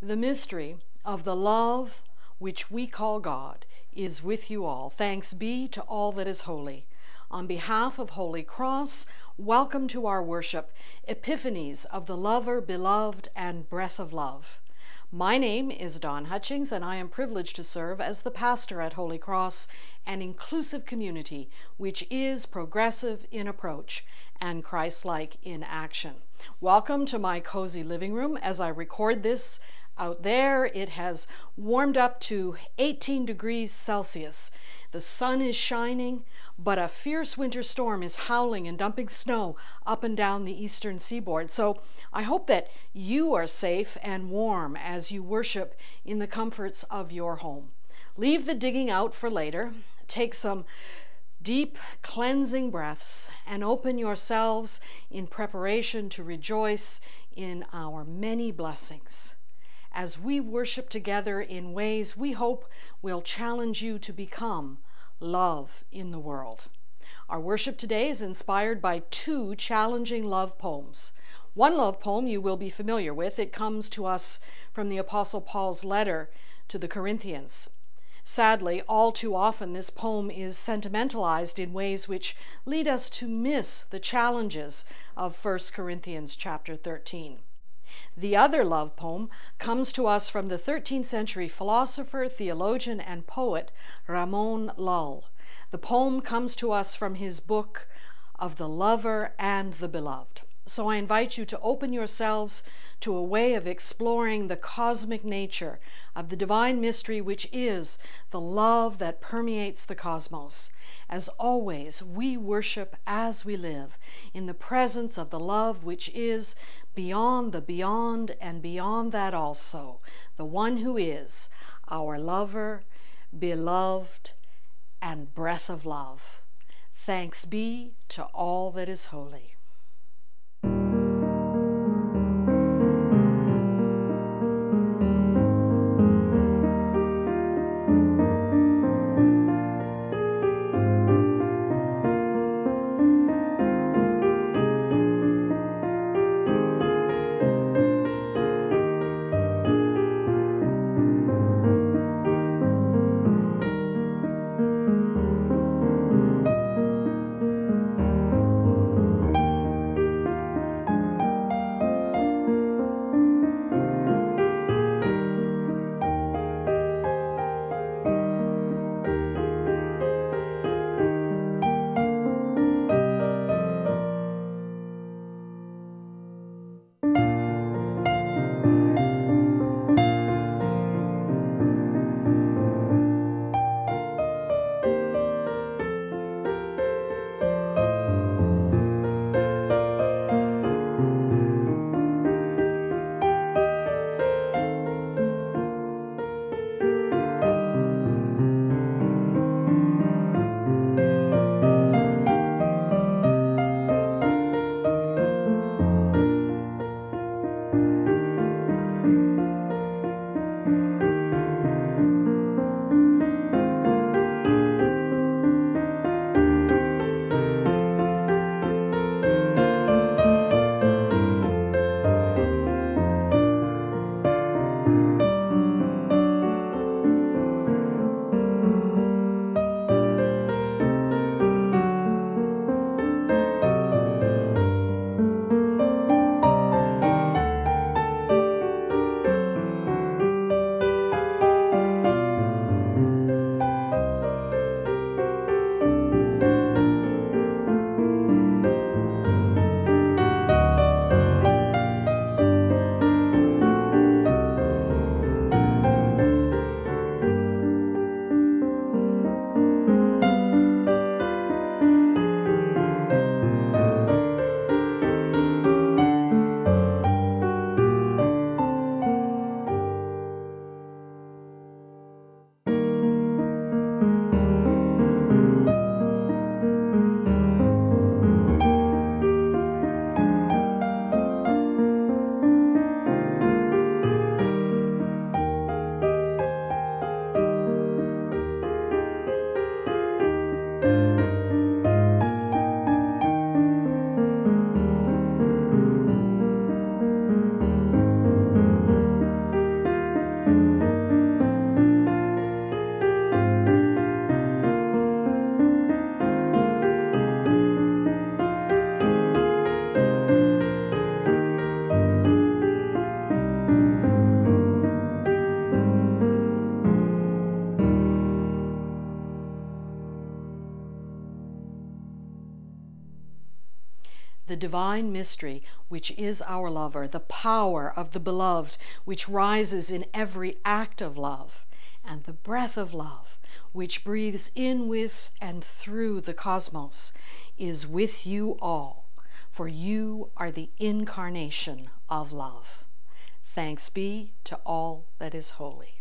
The mystery of the love which we call God is with you all. Thanks be to all that is holy. On behalf of Holy Cross, welcome to our worship, Epiphanies of the Lover, Beloved, and Breath of Love. My name is Dawn Hutchings, and I am privileged to serve as the pastor at Holy Cross, an inclusive community which is progressive in approach and Christ like in action. Welcome to my cozy living room as I record this out there. It has warmed up to 18 degrees Celsius. The sun is shining, but a fierce winter storm is howling and dumping snow up and down the eastern seaboard. So I hope that you are safe and warm as you worship in the comforts of your home. Leave the digging out for later. Take some deep cleansing breaths and open yourselves in preparation to rejoice in our many blessings as we worship together in ways we hope will challenge you to become love in the world. Our worship today is inspired by two challenging love poems. One love poem you will be familiar with. It comes to us from the Apostle Paul's letter to the Corinthians. Sadly, all too often this poem is sentimentalized in ways which lead us to miss the challenges of 1 Corinthians chapter 13. The other love poem comes to us from the 13th century philosopher, theologian, and poet Ramon Llull. The poem comes to us from his book of the lover and the beloved. So I invite you to open yourselves to a way of exploring the cosmic nature of the divine mystery, which is the love that permeates the cosmos. As always, we worship as we live in the presence of the love which is beyond the beyond and beyond that also, the one who is our lover, beloved, and breath of love. Thanks be to all that is holy. Divine mystery, which is our lover, the power of the beloved, which rises in every act of love, and the breath of love, which breathes in with and through the cosmos, is with you all, for you are the incarnation of love. Thanks be to all that is holy.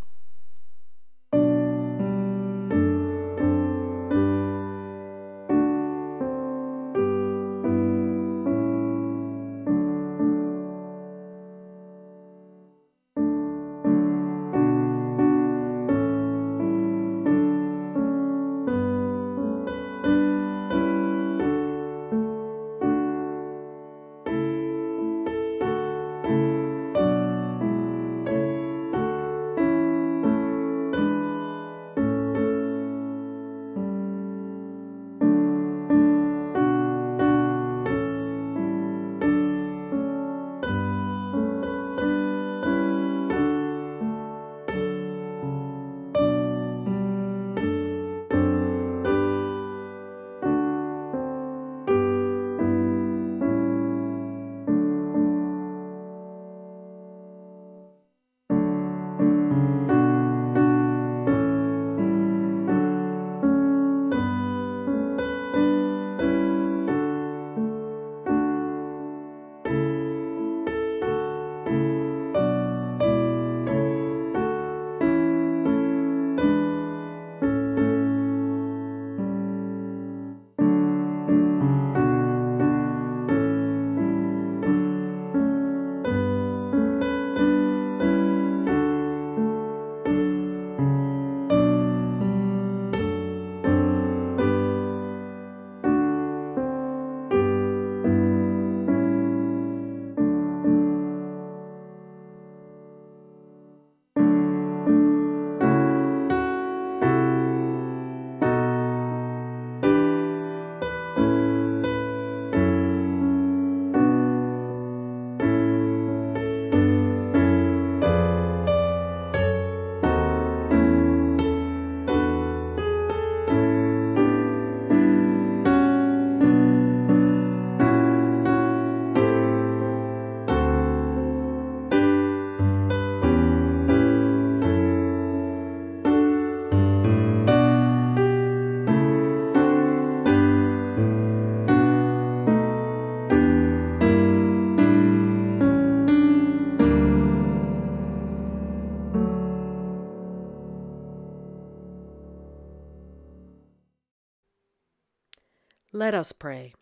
Let us pray.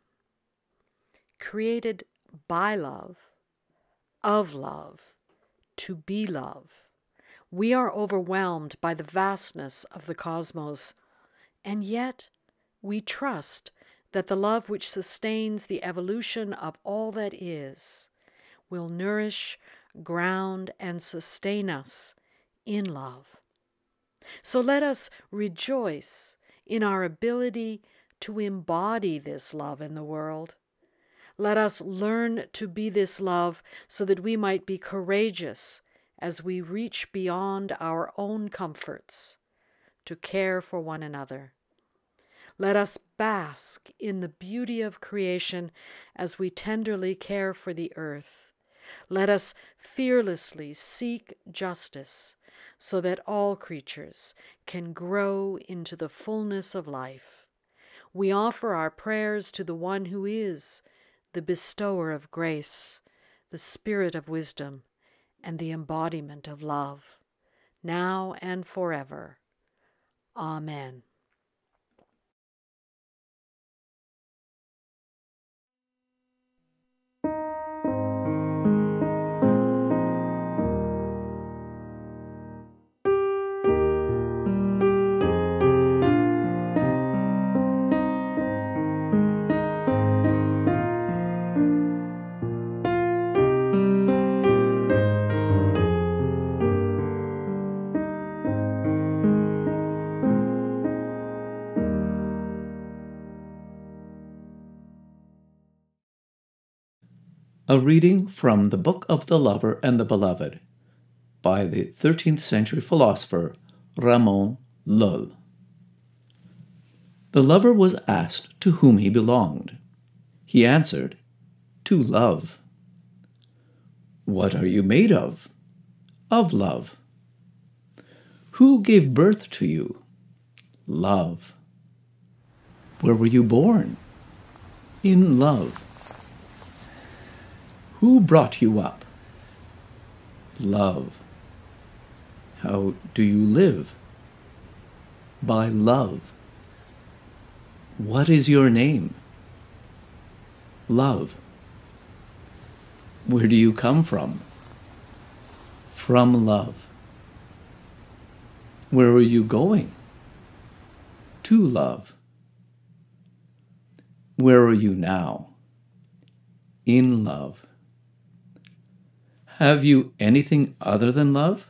Created by love, of love, to be love, we are overwhelmed by the vastness of the cosmos, and yet we trust that the love which sustains the evolution of all that is will nourish, ground, and sustain us in love. So let us rejoice in our ability to embody this love in the world. Let us learn to be this love so that we might be courageous as we reach beyond our own comforts to care for one another. Let us bask in the beauty of creation as we tenderly care for the earth. Let us fearlessly seek justice so that all creatures can grow into the fullness of life we offer our prayers to the one who is the bestower of grace, the spirit of wisdom, and the embodiment of love, now and forever. Amen. A reading from the Book of the Lover and the Beloved by the 13th century philosopher Ramon Llull. The lover was asked to whom he belonged. He answered, To love. What are you made of? Of love. Who gave birth to you? Love. Where were you born? In love. Who brought you up? Love. How do you live? By love. What is your name? Love. Where do you come from? From love. Where are you going? To love. Where are you now? In love. Have you anything other than love?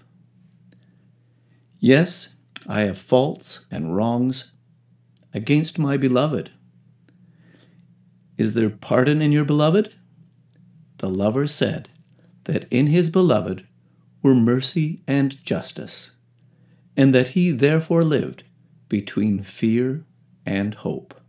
Yes, I have faults and wrongs against my beloved. Is there pardon in your beloved? The lover said that in his beloved were mercy and justice, and that he therefore lived between fear and hope.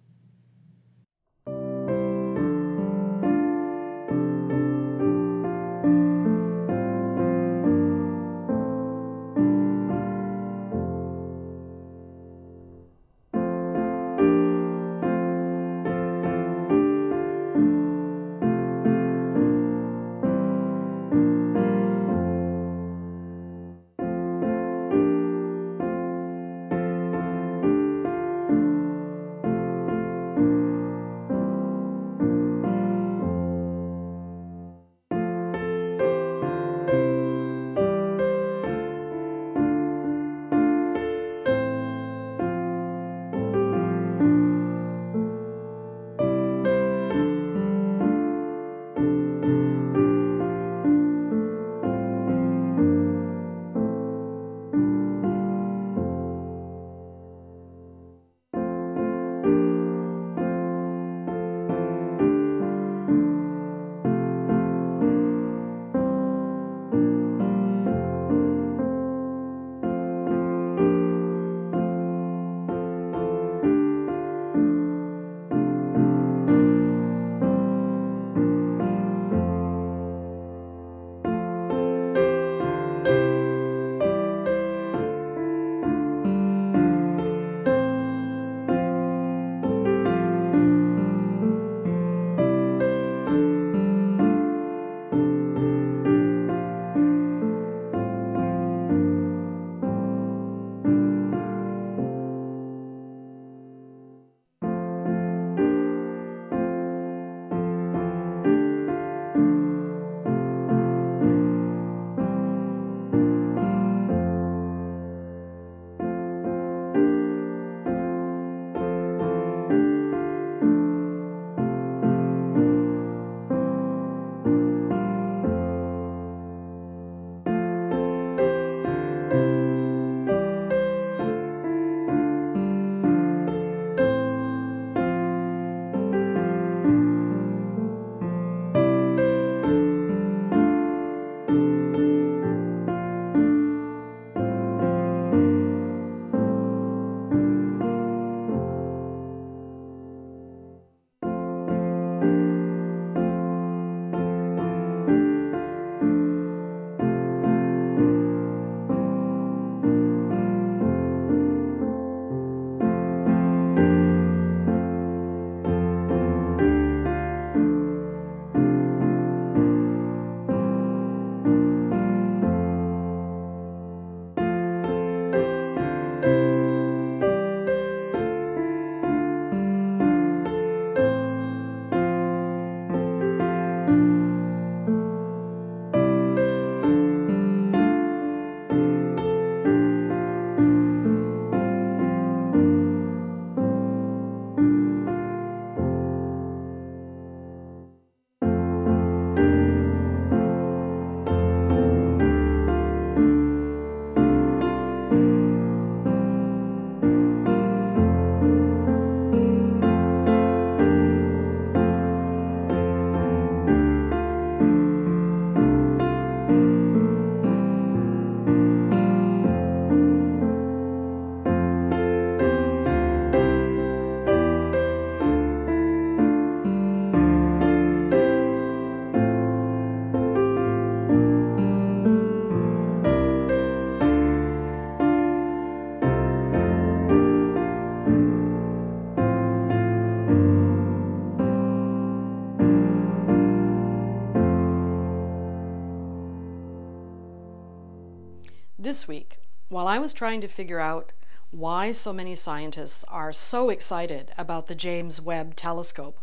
This week, while I was trying to figure out why so many scientists are so excited about the James Webb Telescope,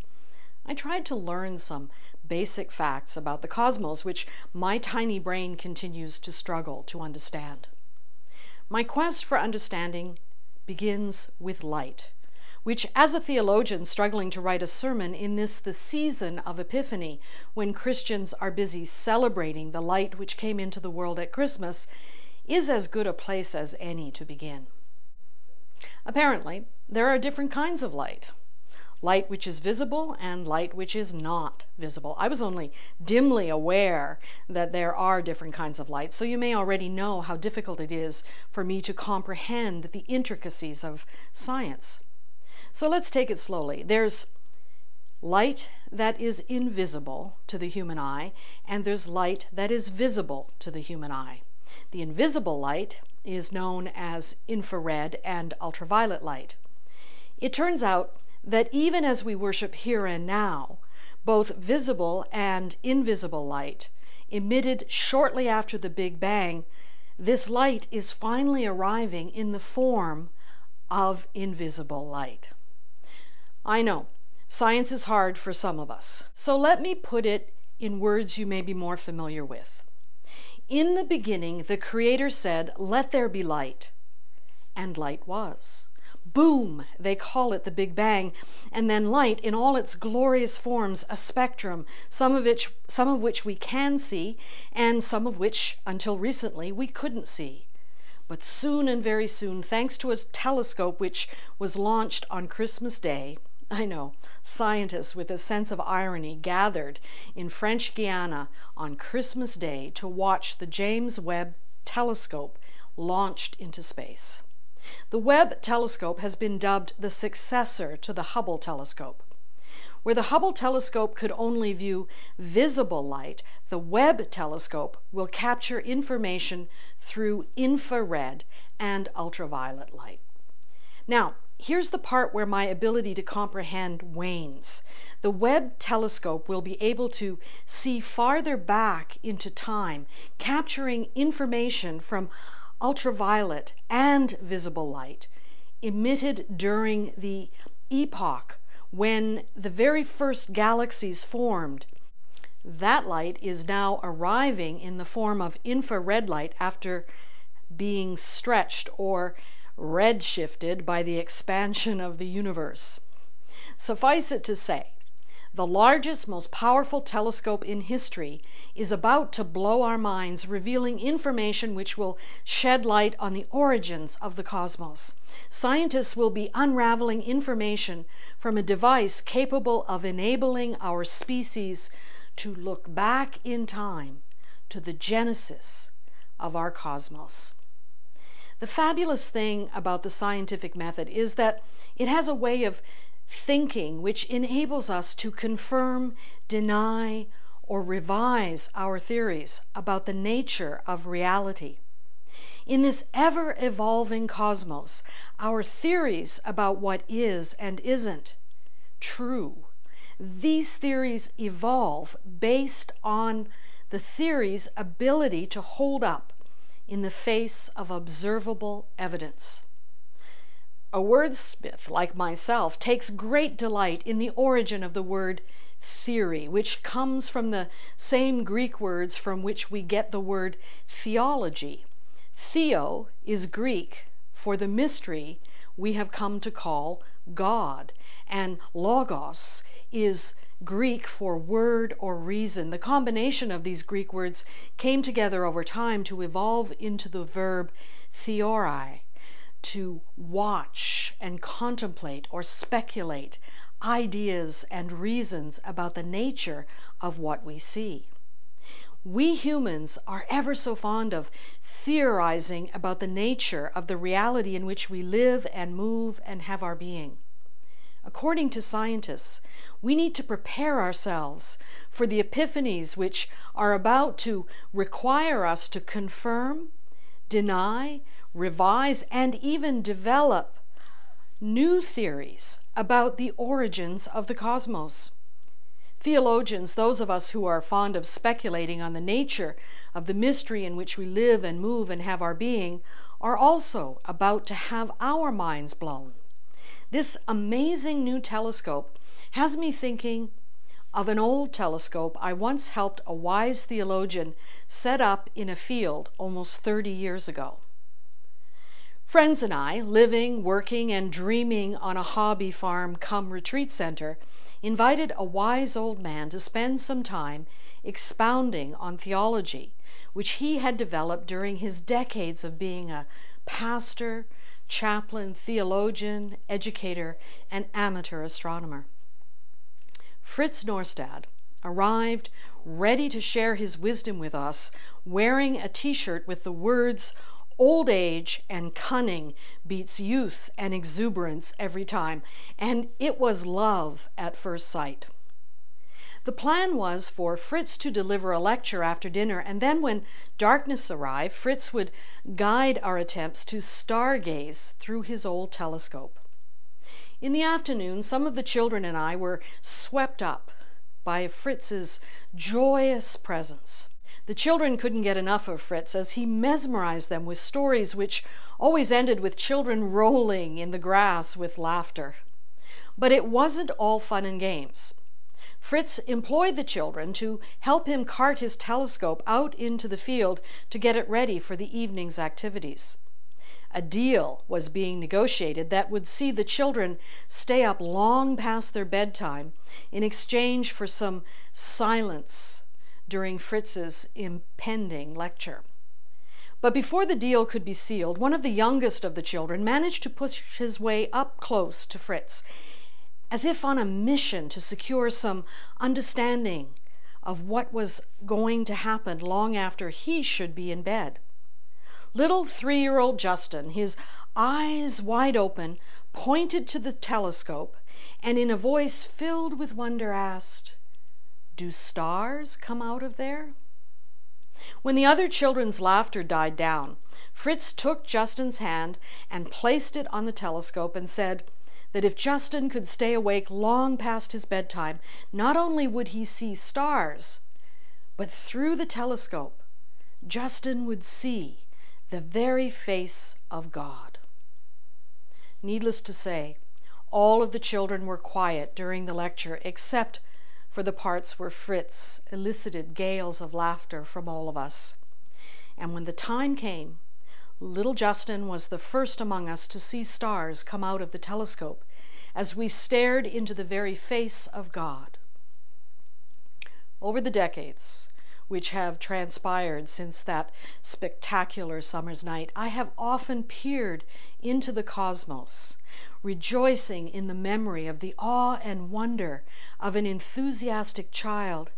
I tried to learn some basic facts about the cosmos which my tiny brain continues to struggle to understand. My quest for understanding begins with light, which, as a theologian struggling to write a sermon in this, the season of Epiphany, when Christians are busy celebrating the light which came into the world at Christmas, is as good a place as any to begin. Apparently, there are different kinds of light light which is visible and light which is not visible. I was only dimly aware that there are different kinds of light, so you may already know how difficult it is for me to comprehend the intricacies of science. So let's take it slowly. There's light that is invisible to the human eye, and there's light that is visible to the human eye. The invisible light is known as infrared and ultraviolet light. It turns out that even as we worship here and now, both visible and invisible light, emitted shortly after the Big Bang, this light is finally arriving in the form of invisible light. I know, science is hard for some of us, so let me put it in words you may be more familiar with. In the beginning, the Creator said, Let there be light, and light was. Boom, they call it the Big Bang, and then light in all its glorious forms, a spectrum, some of which, some of which we can see, and some of which, until recently, we couldn't see. But soon and very soon, thanks to a telescope which was launched on Christmas Day, I know, scientists with a sense of irony gathered in French Guiana on Christmas Day to watch the James Webb telescope launched into space. The Webb telescope has been dubbed the successor to the Hubble telescope. Where the Hubble telescope could only view visible light, the Webb telescope will capture information through infrared and ultraviolet light. Now, here's the part where my ability to comprehend wanes. The Webb telescope will be able to see farther back into time, capturing information from ultraviolet and visible light emitted during the epoch when the very first galaxies formed. That light is now arriving in the form of infrared light after being stretched or redshifted by the expansion of the universe. Suffice it to say, the largest, most powerful telescope in history is about to blow our minds, revealing information which will shed light on the origins of the cosmos. Scientists will be unraveling information from a device capable of enabling our species to look back in time to the genesis of our cosmos. The fabulous thing about the scientific method is that it has a way of thinking which enables us to confirm, deny, or revise our theories about the nature of reality. In this ever evolving cosmos, our theories about what is and isn't true, these theories evolve based on the theory's ability to hold up in the face of observable evidence. A wordsmith like myself takes great delight in the origin of the word theory, which comes from the same Greek words from which we get the word theology. Theo is Greek for the mystery we have come to call God, and logos is Greek for word or reason. The combination of these Greek words came together over time to evolve into the verb theorai, to watch and contemplate or speculate ideas and reasons about the nature of what we see. We humans are ever so fond of theorizing about the nature of the reality in which we live and move and have our being. According to scientists, we need to prepare ourselves for the epiphanies which are about to require us to confirm, deny, revise, and even develop new theories about the origins of the cosmos. Theologians, those of us who are fond of speculating on the nature of the mystery in which we live and move and have our being, are also about to have our minds blown. This amazing new telescope has me thinking of an old telescope I once helped a wise theologian set up in a field almost 30 years ago. Friends and I, living, working, and dreaming on a hobby farm come retreat center, invited a wise old man to spend some time expounding on theology, which he had developed during his decades of being a pastor, chaplain, theologian, educator, and amateur astronomer. Fritz Norstad arrived ready to share his wisdom with us, wearing a t shirt with the words, Old age and cunning beats youth and exuberance every time, and it was love at first sight. The plan was for Fritz to deliver a lecture after dinner, and then when darkness arrived, Fritz would guide our attempts to stargaze through his old telescope. In the afternoon, some of the children and I were swept up by Fritz's joyous presence. The children couldn't get enough of Fritz as he mesmerized them with stories which always ended with children rolling in the grass with laughter. But it wasn't all fun and games. Fritz employed the children to help him cart his telescope out into the field to get it ready for the evening's activities. A deal was being negotiated that would see the children stay up long past their bedtime in exchange for some silence during Fritz's impending lecture. But before the deal could be sealed, one of the youngest of the children managed to push his way up close to Fritz, as if on a mission to secure some understanding of what was going to happen long after he should be in bed. Little three year old Justin, his eyes wide open, pointed to the telescope and in a voice filled with wonder asked, do stars come out of there? When the other children's laughter died down, Fritz took Justin's hand and placed it on the telescope and said that if Justin could stay awake long past his bedtime, not only would he see stars, but through the telescope, Justin would see the very face of God. Needless to say, all of the children were quiet during the lecture except for the parts where Fritz elicited gales of laughter from all of us. And when the time came, little Justin was the first among us to see stars come out of the telescope as we stared into the very face of God. Over the decades, which have transpired since that spectacular summer's night, I have often peered into the cosmos, rejoicing in the memory of the awe and wonder of an enthusiastic child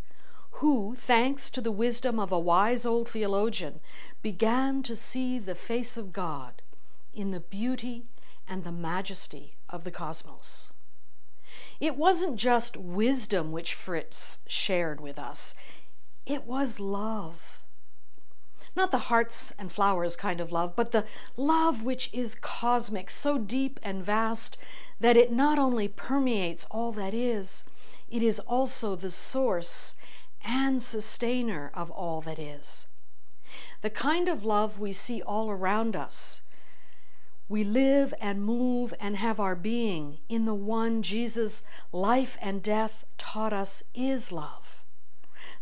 who, thanks to the wisdom of a wise old theologian, began to see the face of God in the beauty and the majesty of the cosmos. It wasn't just wisdom which Fritz shared with us, it was love. Not the hearts and flowers kind of love, but the love which is cosmic, so deep and vast that it not only permeates all that is, it is also the source and sustainer of all that is. The kind of love we see all around us. We live and move and have our being in the one Jesus' life and death taught us is love.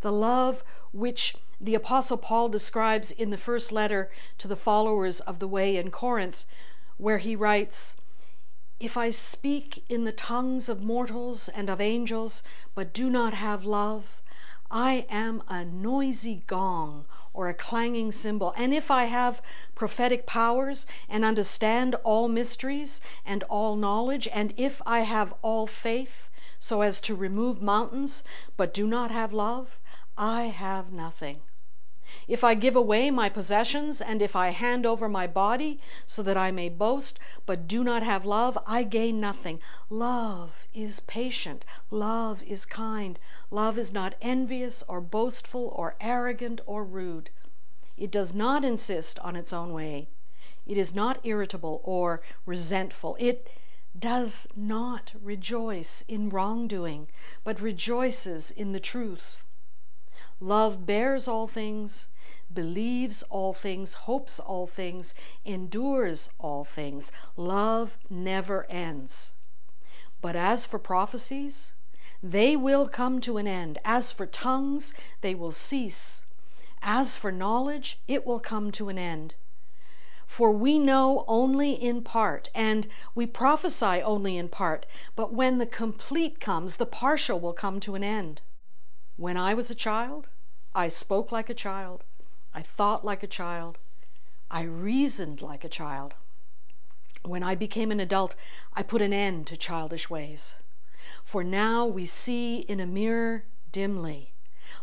The love which the Apostle Paul describes in the first letter to the followers of the way in Corinth, where he writes, If I speak in the tongues of mortals and of angels, but do not have love, I am a noisy gong or a clanging cymbal. And if I have prophetic powers and understand all mysteries and all knowledge, and if I have all faith so as to remove mountains, but do not have love, I have nothing. If I give away my possessions, and if I hand over my body so that I may boast, but do not have love, I gain nothing. Love is patient. Love is kind. Love is not envious or boastful or arrogant or rude. It does not insist on its own way. It is not irritable or resentful. It does not rejoice in wrongdoing, but rejoices in the truth. Love bears all things, believes all things, hopes all things, endures all things. Love never ends. But as for prophecies, they will come to an end. As for tongues, they will cease. As for knowledge, it will come to an end. For we know only in part, and we prophesy only in part, but when the complete comes, the partial will come to an end. When I was a child, I spoke like a child, I thought like a child, I reasoned like a child. When I became an adult, I put an end to childish ways. For now we see in a mirror dimly,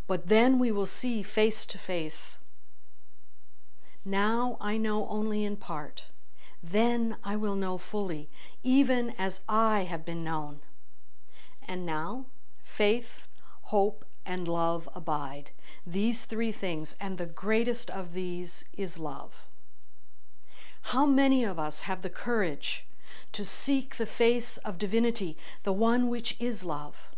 but then we will see face to face. Now I know only in part. Then I will know fully, even as I have been known. And now faith, hope, and love abide. These three things, and the greatest of these is love. How many of us have the courage to seek the face of divinity, the one which is love?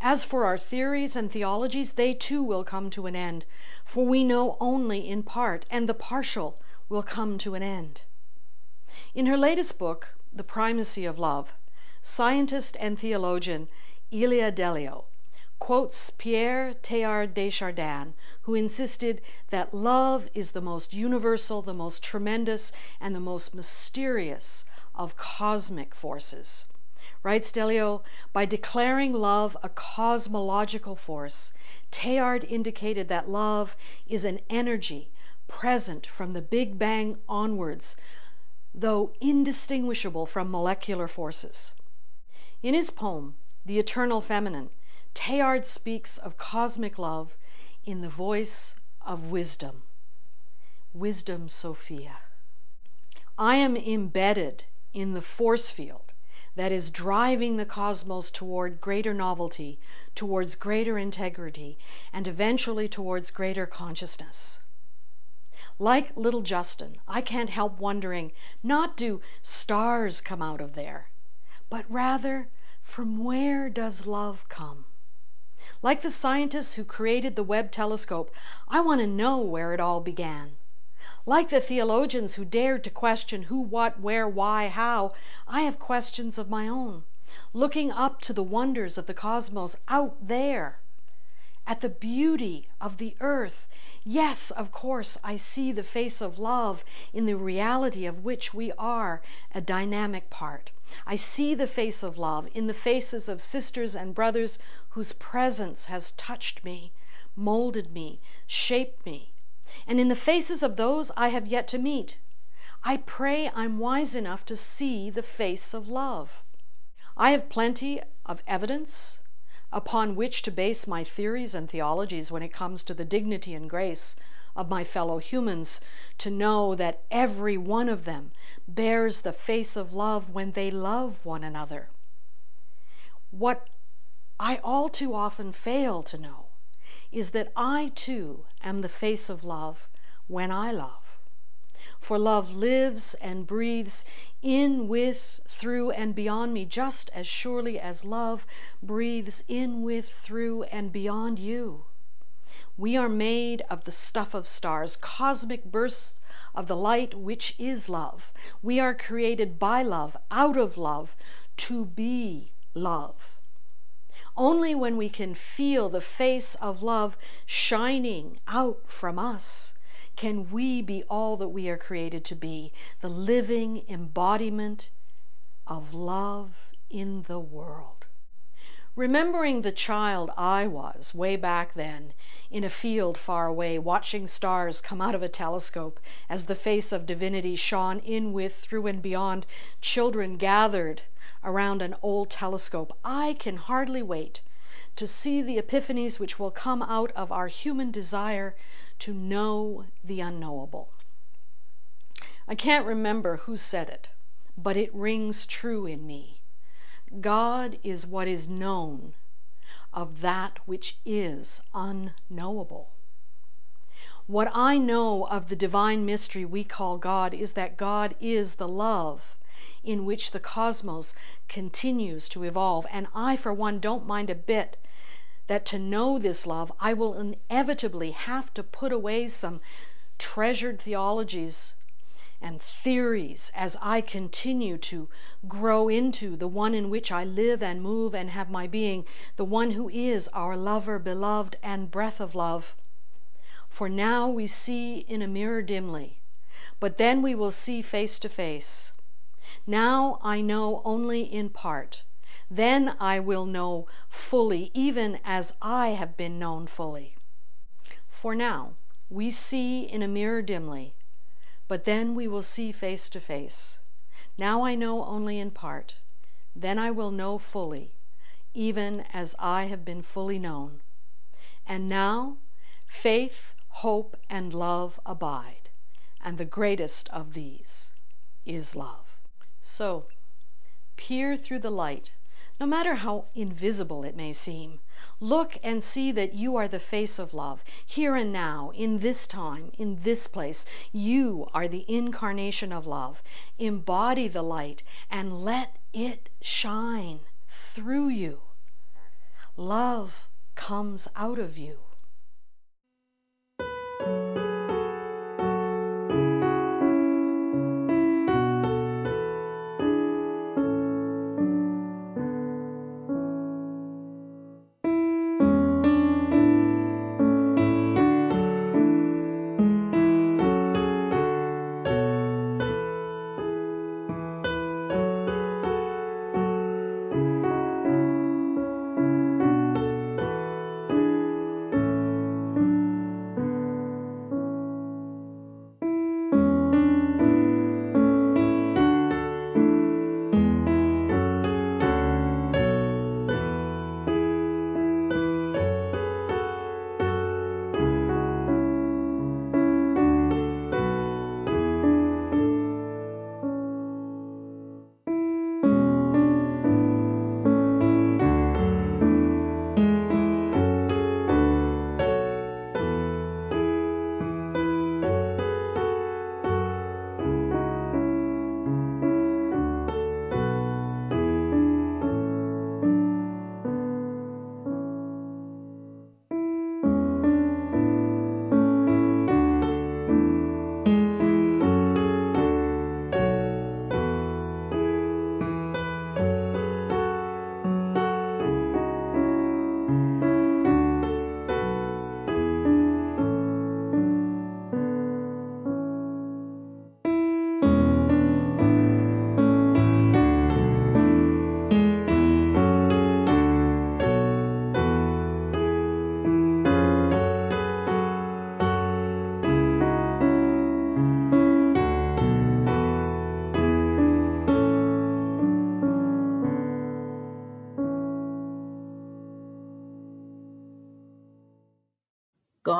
As for our theories and theologies, they too will come to an end, for we know only in part, and the partial will come to an end. In her latest book, The Primacy of Love, scientist and theologian Ilia Delio quotes Pierre Teilhard de Chardin, who insisted that love is the most universal, the most tremendous, and the most mysterious of cosmic forces. Writes Delio, by declaring love a cosmological force, Teilhard indicated that love is an energy present from the Big Bang onwards, though indistinguishable from molecular forces. In his poem, The Eternal Feminine, Teilhard speaks of cosmic love in the voice of wisdom. Wisdom Sophia. I am embedded in the force field that is driving the cosmos toward greater novelty, towards greater integrity, and eventually towards greater consciousness. Like little Justin, I can't help wondering not do stars come out of there, but rather from where does love come? Like the scientists who created the Webb telescope, I want to know where it all began. Like the theologians who dared to question who, what, where, why, how, I have questions of my own, looking up to the wonders of the cosmos out there, at the beauty of the earth. Yes, of course, I see the face of love in the reality of which we are a dynamic part. I see the face of love in the faces of sisters and brothers whose presence has touched me, molded me, shaped me, and in the faces of those I have yet to meet. I pray I'm wise enough to see the face of love. I have plenty of evidence upon which to base my theories and theologies when it comes to the dignity and grace of my fellow humans, to know that every one of them bears the face of love when they love one another. What I all too often fail to know is that I too am the face of love when I love. For love lives and breathes in, with, through, and beyond me, just as surely as love breathes in, with, through, and beyond you. We are made of the stuff of stars, cosmic bursts of the light which is love. We are created by love, out of love, to be love. Only when we can feel the face of love shining out from us can we be all that we are created to be the living embodiment of love in the world. Remembering the child I was way back then, in a field far away, watching stars come out of a telescope as the face of divinity shone in with, through, and beyond, children gathered around an old telescope, I can hardly wait to see the epiphanies which will come out of our human desire to know the unknowable. I can't remember who said it, but it rings true in me. God is what is known of that which is unknowable. What I know of the divine mystery we call God is that God is the love in which the cosmos continues to evolve. And I, for one, don't mind a bit that to know this love, I will inevitably have to put away some treasured theologies and theories as I continue to grow into the one in which I live and move and have my being, the one who is our lover, beloved, and breath of love. For now we see in a mirror dimly, but then we will see face to face. Now I know only in part. Then I will know fully, even as I have been known fully. For now we see in a mirror dimly, but then we will see face to face. Now I know only in part. Then I will know fully, even as I have been fully known. And now faith, hope, and love abide, and the greatest of these is love. So, peer through the light, no matter how invisible it may seem. Look and see that you are the face of love, here and now, in this time, in this place. You are the incarnation of love. Embody the light and let it shine through you. Love comes out of you.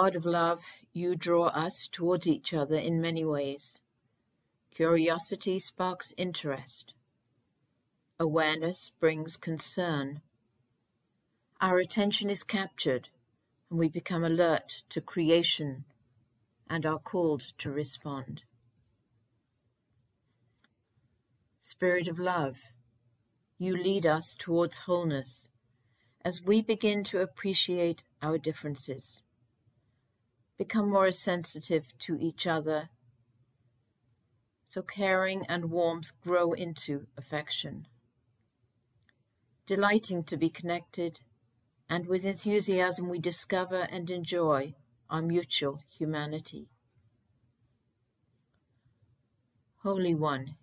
God of love, you draw us towards each other in many ways. Curiosity sparks interest. Awareness brings concern. Our attention is captured and we become alert to creation and are called to respond. Spirit of love, you lead us towards wholeness as we begin to appreciate our differences become more sensitive to each other. So caring and warmth grow into affection. Delighting to be connected, and with enthusiasm we discover and enjoy our mutual humanity. Holy One,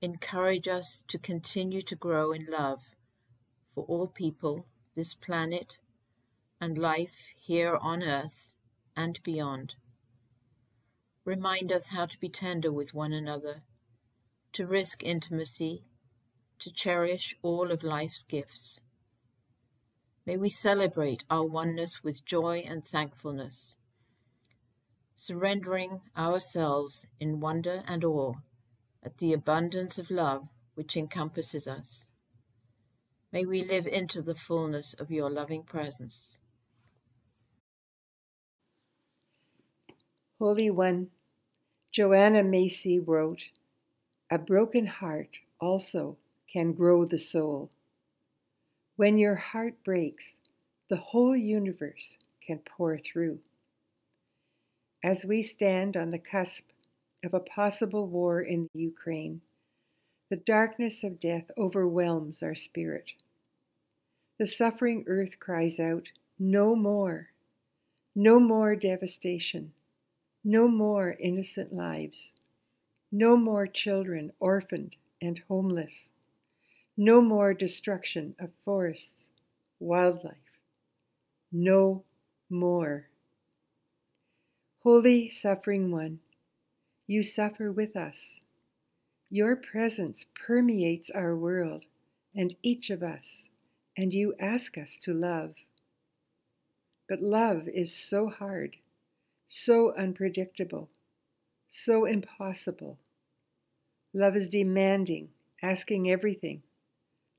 encourage us to continue to grow in love for all people, this planet, and life here on earth and beyond. Remind us how to be tender with one another, to risk intimacy, to cherish all of life's gifts. May we celebrate our oneness with joy and thankfulness, surrendering ourselves in wonder and awe at the abundance of love which encompasses us. May we live into the fullness of your loving presence. Holy One, Joanna Macy wrote, A broken heart also can grow the soul. When your heart breaks, the whole universe can pour through. As we stand on the cusp of a possible war in the Ukraine, the darkness of death overwhelms our spirit. The suffering earth cries out, No more, no more devastation, no more innocent lives, no more children orphaned and homeless, no more destruction of forests, wildlife, no more. Holy Suffering One, you suffer with us. Your presence permeates our world and each of us, and you ask us to love. But love is so hard, so unpredictable, so impossible. Love is demanding, asking everything,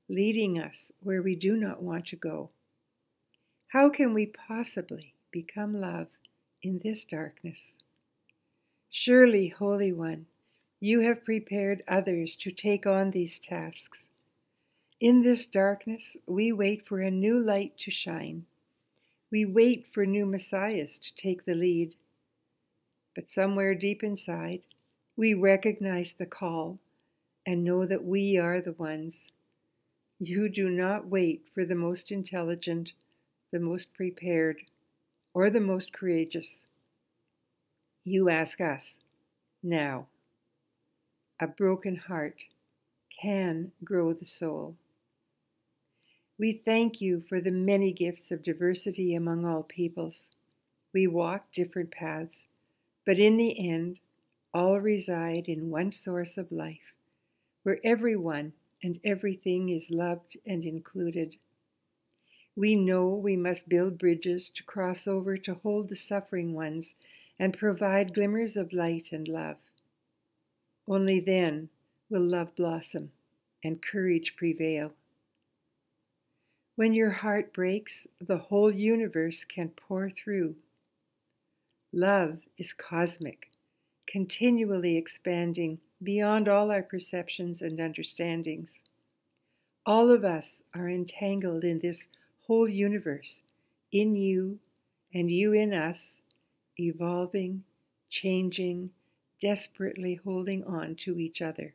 leading us where we do not want to go. How can we possibly become love in this darkness? Surely, Holy One, you have prepared others to take on these tasks. In this darkness, we wait for a new light to shine. We wait for new messiahs to take the lead. But somewhere deep inside, we recognize the call and know that we are the ones. You do not wait for the most intelligent, the most prepared, or the most courageous. You ask us, now. A broken heart can grow the soul. We thank you for the many gifts of diversity among all peoples. We walk different paths, but in the end, all reside in one source of life, where everyone and everything is loved and included. We know we must build bridges to cross over to hold the suffering ones and provide glimmers of light and love. Only then will love blossom and courage prevail. When your heart breaks, the whole universe can pour through. Love is cosmic, continually expanding beyond all our perceptions and understandings. All of us are entangled in this whole universe, in you and you in us, evolving, changing, desperately holding on to each other.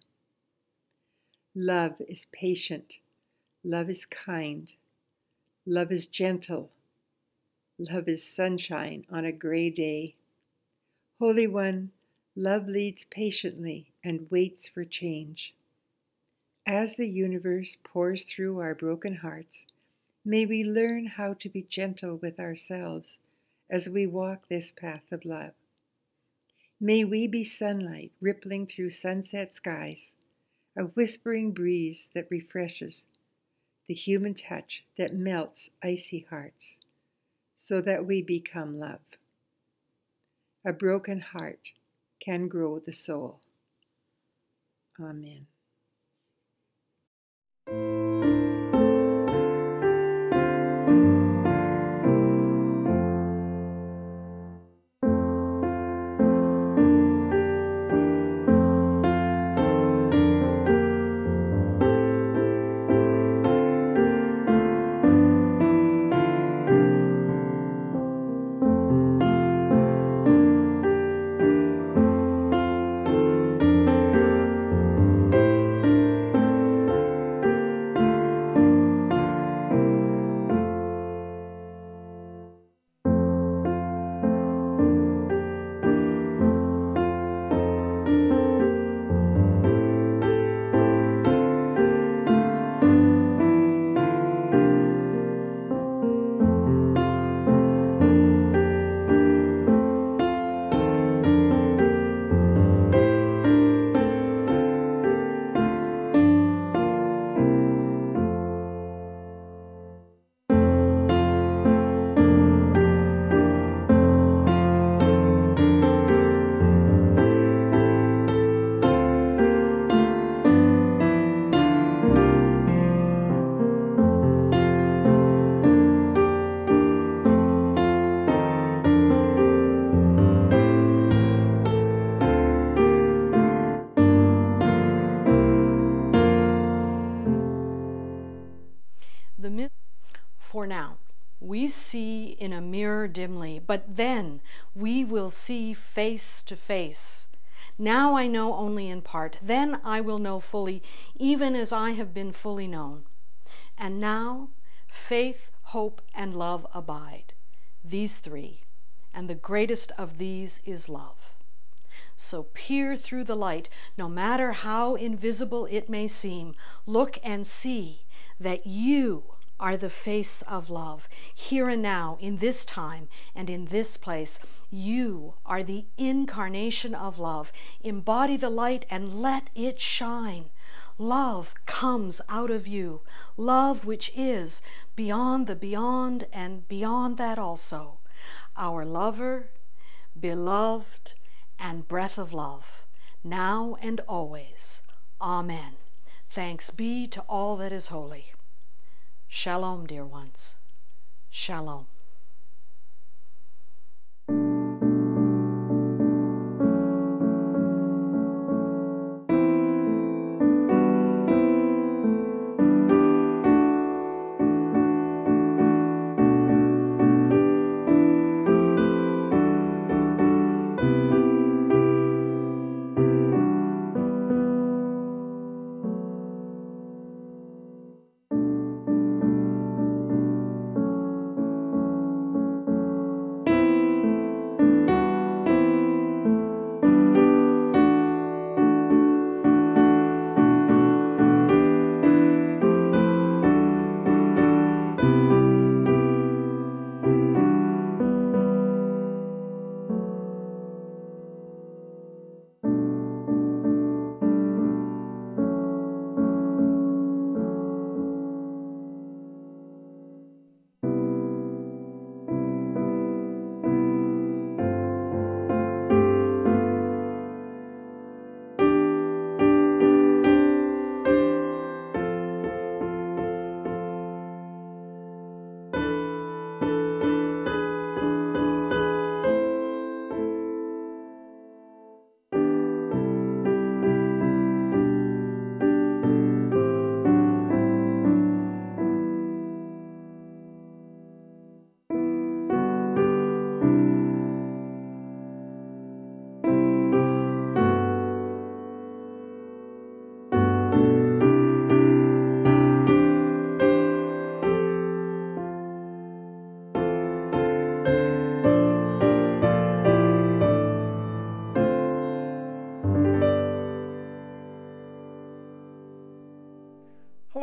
Love is patient. Love is kind. Love is gentle. Love is sunshine on a gray day. Holy One, love leads patiently and waits for change. As the universe pours through our broken hearts, may we learn how to be gentle with ourselves as we walk this path of love. May we be sunlight rippling through sunset skies, a whispering breeze that refreshes, the human touch that melts icy hearts, so that we become love. A broken heart can grow the soul. Amen. For now. We see in a mirror dimly, but then we will see face to face. Now I know only in part, then I will know fully, even as I have been fully known. And now faith, hope, and love abide, these three, and the greatest of these is love. So peer through the light, no matter how invisible it may seem. Look and see that you are the face of love. Here and now, in this time and in this place, you are the incarnation of love. Embody the light and let it shine. Love comes out of you, love which is beyond the beyond and beyond that also. Our lover, beloved, and breath of love, now and always. Amen. Thanks be to all that is holy. Shalom, dear ones. Shalom.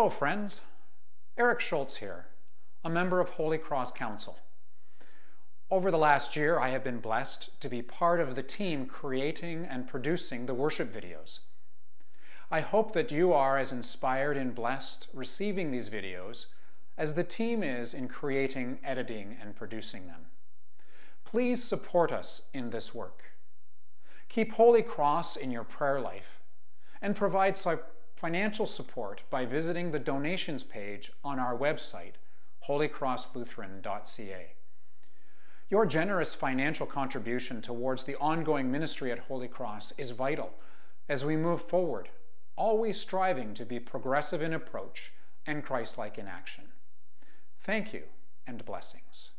Hello, friends. Eric Schultz here, a member of Holy Cross Council. Over the last year, I have been blessed to be part of the team creating and producing the worship videos. I hope that you are as inspired and blessed receiving these videos as the team is in creating, editing, and producing them. Please support us in this work. Keep Holy Cross in your prayer life and provide financial support by visiting the donations page on our website, holycrosslutheran.ca. Your generous financial contribution towards the ongoing ministry at Holy Cross is vital as we move forward, always striving to be progressive in approach and Christ-like in action. Thank you and blessings.